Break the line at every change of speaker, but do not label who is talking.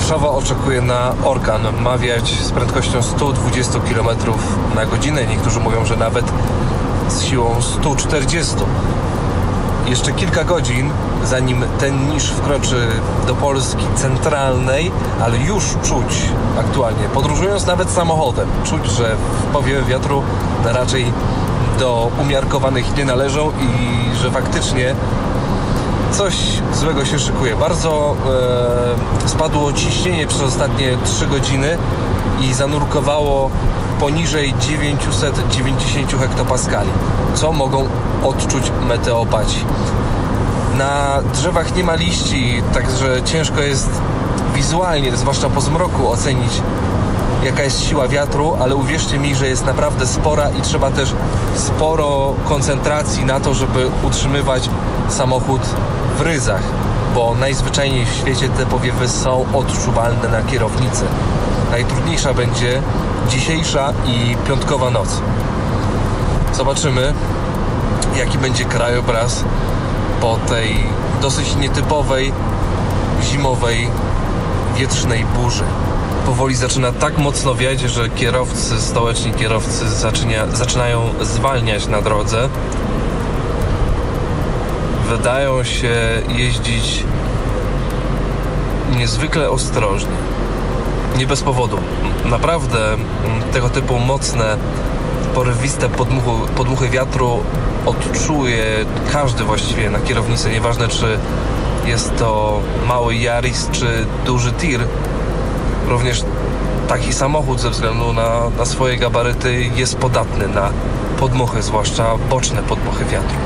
Warszawa oczekuje na orkan. Ma wiać z prędkością 120 km na godzinę. Niektórzy mówią, że nawet z siłą 140. Jeszcze kilka godzin, zanim ten niż wkroczy do Polski centralnej, ale już czuć aktualnie, podróżując nawet samochodem, czuć, że w powiewie wiatru raczej do umiarkowanych nie należą i że faktycznie coś złego się szykuje. Bardzo e, spadło ciśnienie przez ostatnie 3 godziny i zanurkowało poniżej 990 hektopaskali, co mogą odczuć meteopaci. Na drzewach nie ma liści, także ciężko jest wizualnie, zwłaszcza po zmroku, ocenić jaka jest siła wiatru, ale uwierzcie mi, że jest naprawdę spora i trzeba też sporo koncentracji na to, żeby utrzymywać samochód w bo najzwyczajniej w świecie te powiewy są odczuwalne na kierownicy. Najtrudniejsza będzie dzisiejsza i piątkowa noc. Zobaczymy, jaki będzie krajobraz po tej dosyć nietypowej zimowej wietrznej burzy. Powoli zaczyna tak mocno wiać, że kierowcy, stołeczni kierowcy zaczynia, zaczynają zwalniać na drodze. Wydają się jeździć niezwykle ostrożnie. Nie bez powodu. Naprawdę tego typu mocne, porywiste podmuchy, podmuchy wiatru odczuje każdy właściwie na kierownicy. Nieważne czy jest to mały Yaris czy duży tir. Również taki samochód ze względu na, na swoje gabaryty jest podatny na podmuchy, zwłaszcza boczne podmuchy wiatru.